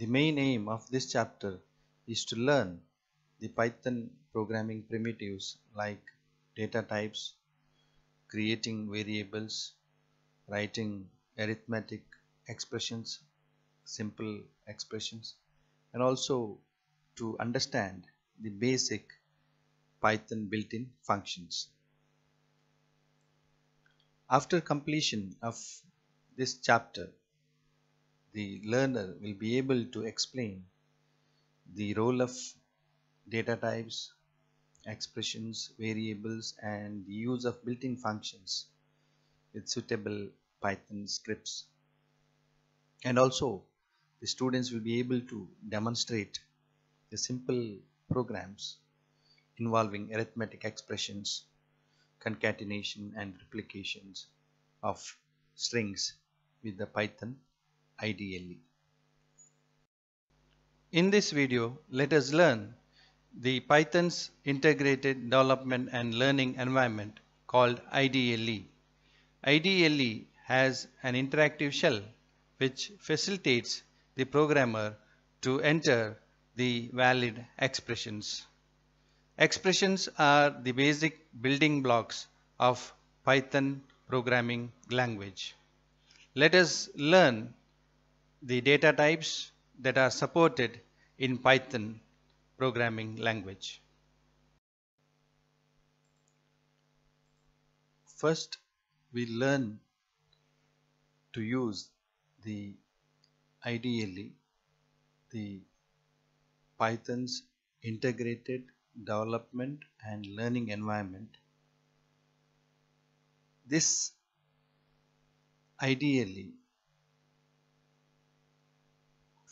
The main aim of this chapter is to learn the Python programming primitives like data types, creating variables, writing arithmetic expressions, simple expressions, and also to understand the basic Python built-in functions. After completion of this chapter, the learner will be able to explain the role of data types, expressions, variables and the use of built-in functions with suitable Python scripts. And also the students will be able to demonstrate the simple programs involving arithmetic expressions, concatenation and replications of strings with the Python IDLE. In this video, let us learn the Python's integrated development and learning environment called IDLE. IDLE has an interactive shell which facilitates the programmer to enter the valid expressions. Expressions are the basic building blocks of Python programming language. Let us learn the data types that are supported in Python programming language. First, we learn to use the IDLE, the Python's integrated development and learning environment. This IDLE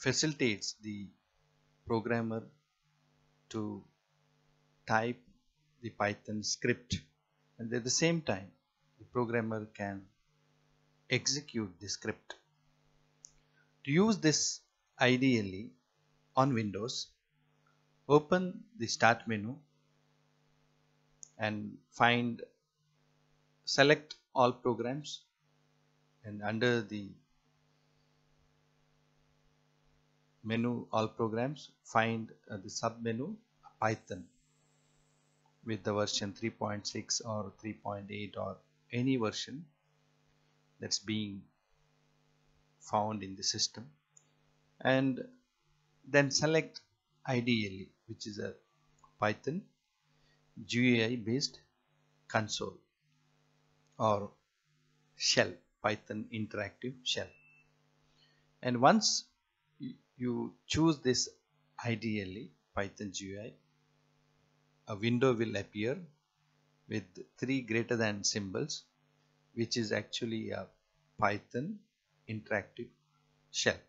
facilitates the programmer to type the Python script and at the same time the programmer can execute the script. To use this IDLE on Windows, open the start menu and find select all programs and under the menu all programs find uh, the sub menu Python with the version 3.6 or 3.8 or any version that's being found in the system. And then select IDLE which is a Python GUI based console or shell Python interactive shell. And once you choose this IDLE Python GUI a window will appear with three greater than symbols which is actually a Python interactive shell.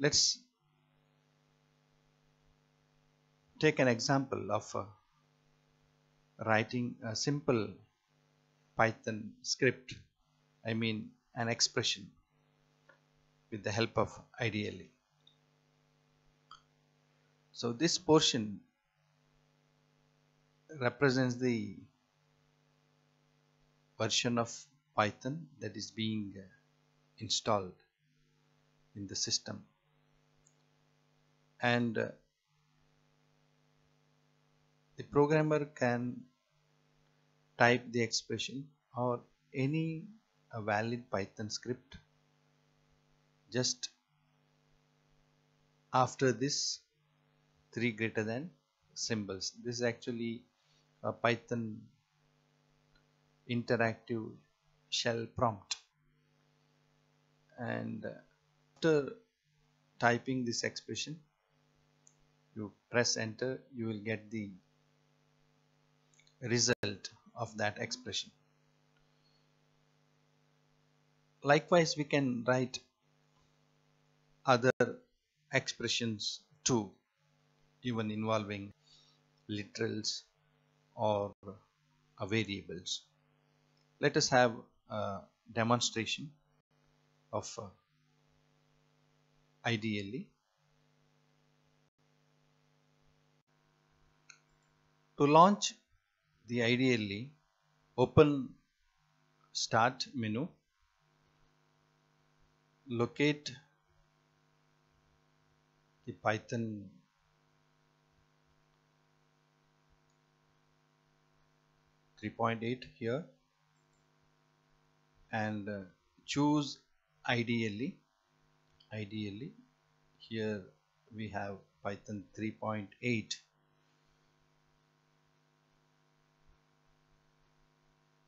Let's take an example of uh, writing a simple Python script, I mean an expression with the help of IDLE. So this portion represents the version of Python that is being uh, installed in the system and uh, the programmer can type the expression or any a valid Python script just after this three greater than symbols. This is actually a Python interactive shell prompt. And uh, after typing this expression you press enter you will get the result of that expression. Likewise we can write other expressions too even involving literals or variables. Let us have a demonstration of uh, IDLE to launch the IDLE open start menu locate the Python Three point eight here, and uh, choose IDLE. IDLE, here we have Python 3.8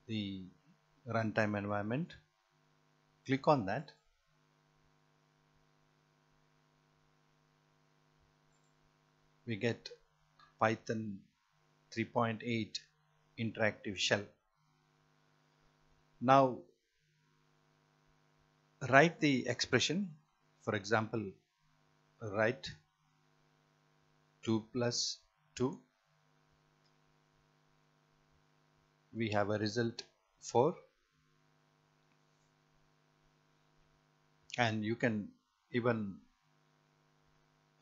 the runtime environment. Click on that we get Python 3.8 interactive shell. Now write the expression for example write 2 plus 2 we have a result 4 and you can even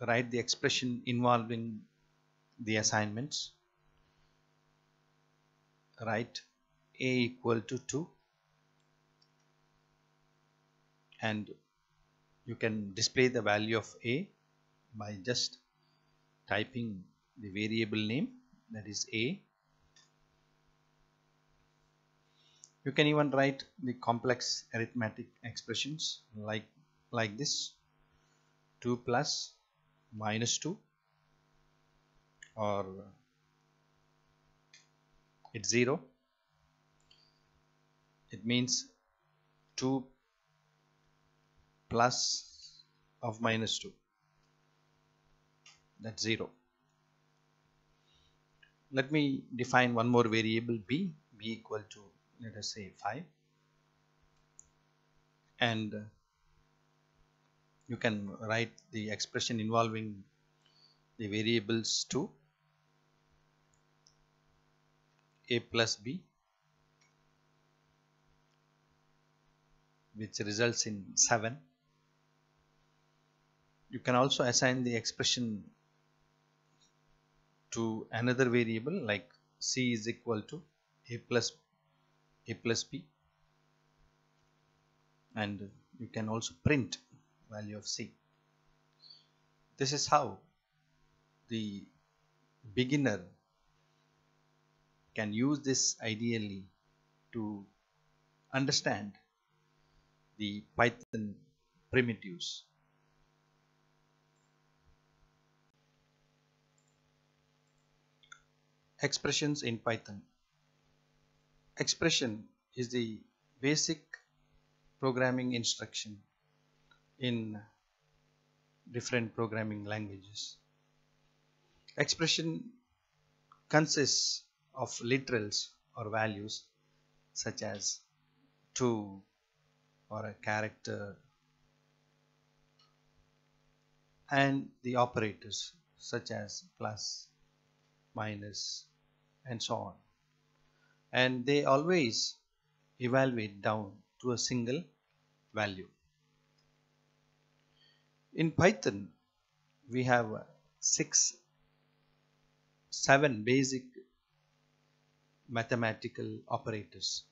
write the expression involving the assignments. Write a equal to 2 and you can display the value of a by just typing the variable name that is a. You can even write the complex arithmetic expressions like like this. 2 plus minus 2 or it's 0 it means 2 plus of minus 2 that's 0 let me define one more variable b. B equal to let us say 5 and you can write the expression involving the variables to a plus b which results in 7 you can also assign the expression to another variable like c is equal to a plus a plus b. And you can also print value of c this is how the beginner can use this IDLE to understand the Python primitives. Expressions in Python. Expression is the basic programming instruction in different programming languages. Expression consists of literals or values such as to or a character and the operators such as plus, minus and so on and they always evaluate down to a single value. In Python we have six seven basic mathematical operators.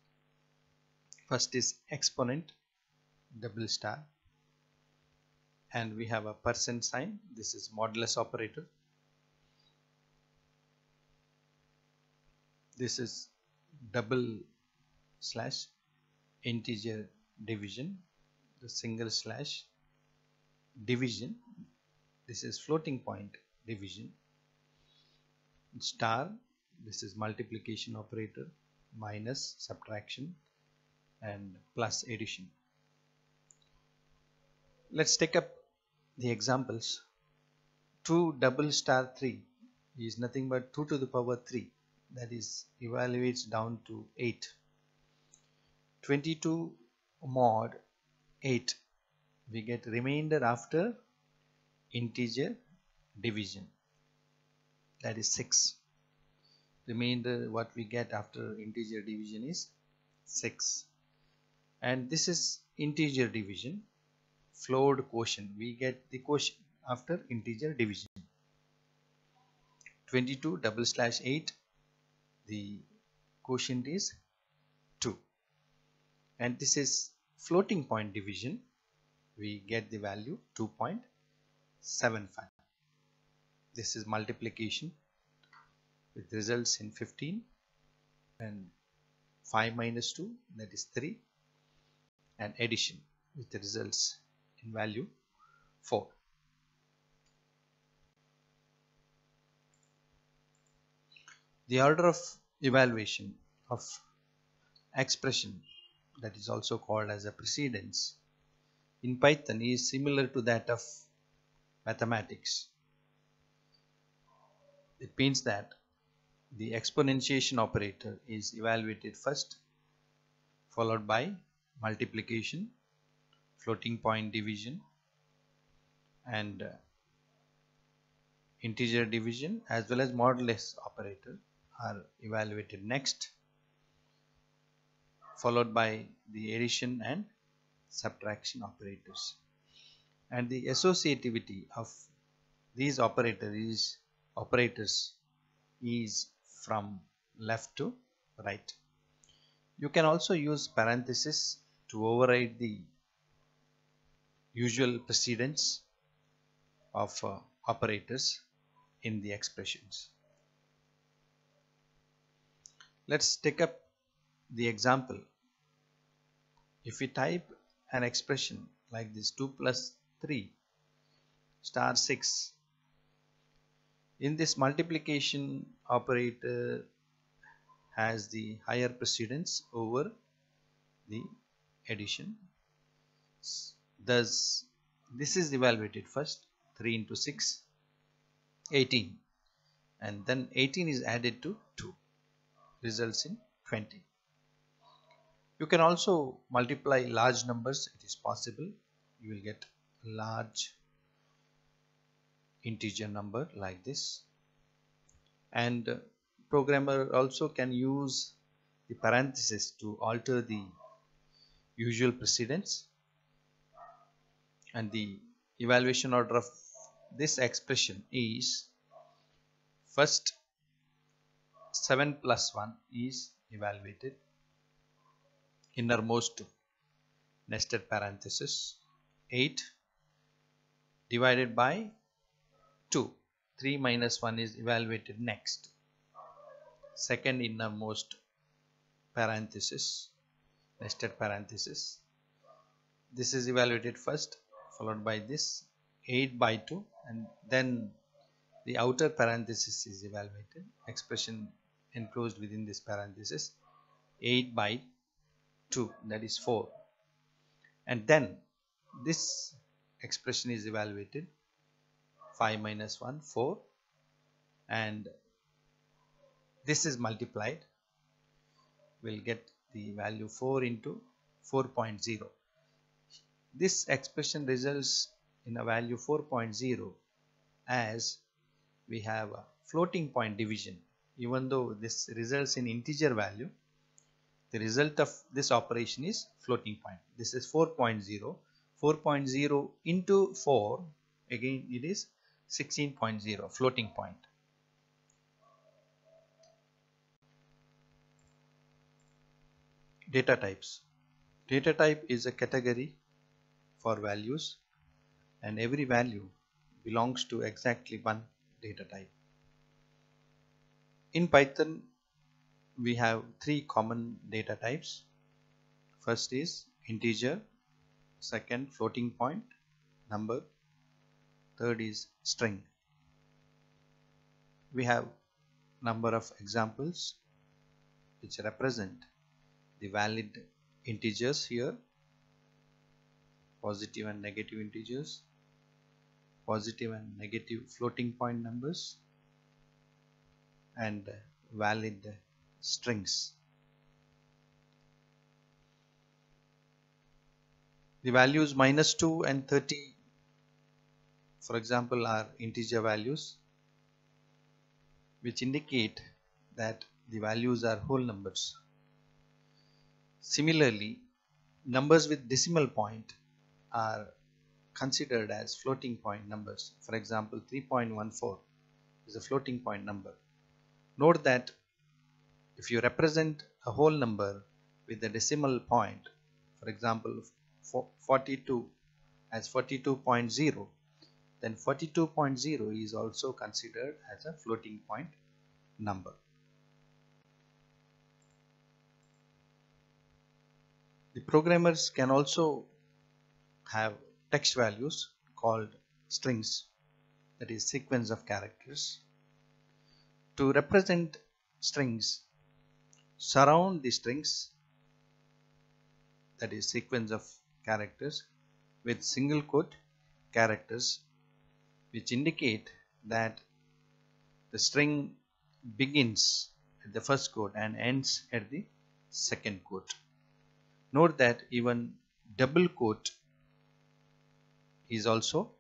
First is exponent double star and we have a percent sign this is modulus operator this is double slash integer division the single slash division. This is floating point division. Star this is multiplication operator minus subtraction and plus addition. Let's take up the examples. 2 double star 3 is nothing but 2 to the power 3 that is evaluates down to 8 22 mod 8 we get remainder after integer division. That is 6 remainder what we get after integer division is 6 and this is integer division float quotient. We get the quotient after integer division. 22 double slash 8 the quotient is 2 and this is floating point division we get the value 2.75 this is multiplication with results in 15 and 5 minus 2 that is 3 and addition with the results in value 4 the order of evaluation of expression that is also called as a precedence in Python is similar to that of mathematics. It means that the exponentiation operator is evaluated first followed by multiplication, floating point division and uh, integer division as well as modulus operator are evaluated next followed by the addition and subtraction operators. And the associativity of these operators operators is from left to right. You can also use parenthesis to override the usual precedence of uh, operators in the expressions. Let's take up the example. If we type an expression like this 2 plus 3 star 6 in this multiplication operator has the higher precedence over the addition. Thus this is evaluated first 3 into 6 18 and then 18 is added to 2 results in 20 you can also multiply large numbers it is possible. You will get large integer number like this. And uh, programmer also can use the parenthesis to alter the usual precedence. And the evaluation order of this expression is first 7 plus 1 is evaluated innermost nested parenthesis 8 divided by 2 3 minus 1 is evaluated next. Second innermost parenthesis nested parenthesis. This is evaluated first followed by this 8 by 2 and then the outer parenthesis is evaluated. Expression enclosed within this parenthesis 8 by 2 that is 4 and then this expression is evaluated 5 minus 1 4 and this is multiplied. We'll get the value 4 into 4.0 this expression results in a value 4.0 as we have a floating point division. Even though this results in integer value the result of this operation is floating point. This is 4.0 4.0 into 4 again it is 16.0 floating point. Data types. Data type is a category for values and every value belongs to exactly one data type. In python we have three common data types. First is integer, second floating point number, third is string. We have number of examples which represent the valid integers here positive and negative integers positive and negative floating point numbers and valid strings. The values minus 2 and 30 for example are integer values which indicate that the values are whole numbers. Similarly, numbers with decimal point are considered as floating point numbers. For example, 3.14 is a floating point number. Note that if you represent a whole number with a decimal point for example 42 as 42.0 then 42.0 is also considered as a floating point number. The programmers can also have text values called strings that is sequence of characters. To represent strings, surround the strings that is sequence of characters with single quote characters which indicate that the string begins at the first quote and ends at the second quote. Note that even double quote is also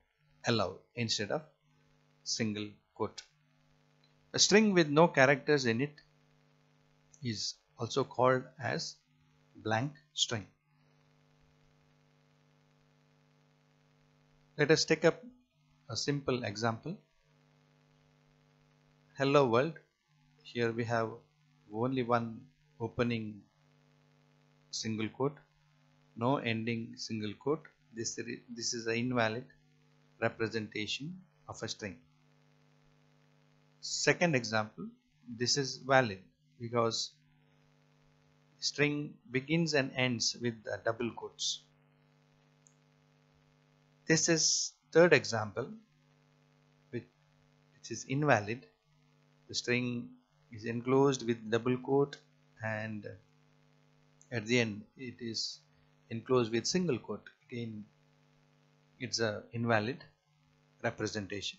allowed instead of single quote. A string with no characters in it is also called as blank string. Let us take up a simple example. Hello world. Here we have only one opening single quote, no ending single quote. This, this is an invalid representation of a string. Second example, this is valid because string begins and ends with the double quotes. This is third example which, which is invalid. The string is enclosed with double quote and at the end it is enclosed with single quote. Again it's a invalid representation.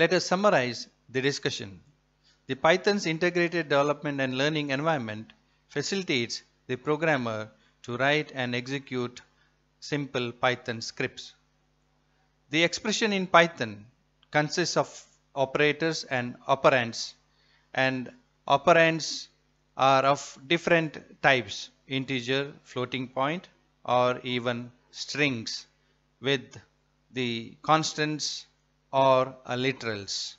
Let us summarize the discussion. The Python's integrated development and learning environment facilitates the programmer to write and execute simple Python scripts. The expression in Python consists of operators and operands and operands are of different types integer, floating point or even strings with the constants or literals.